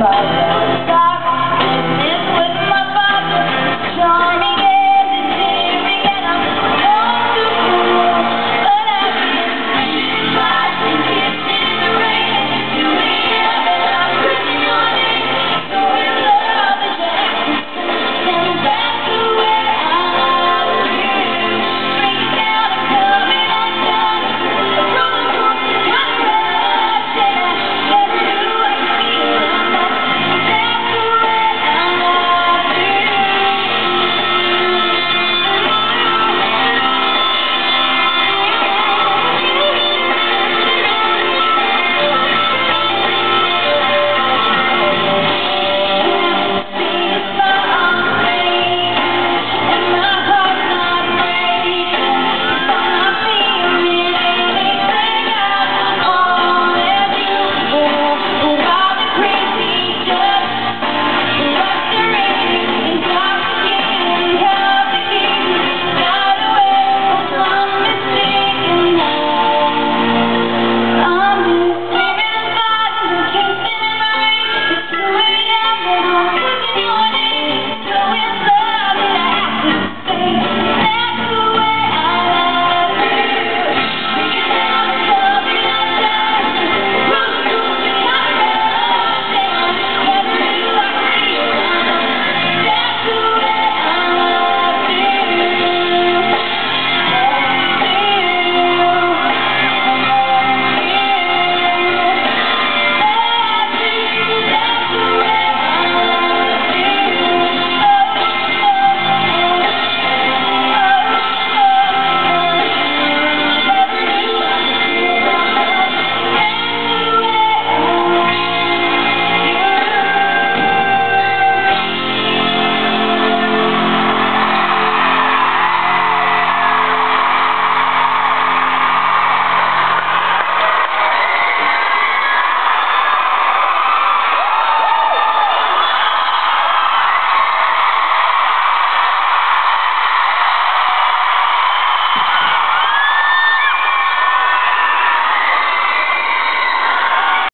love.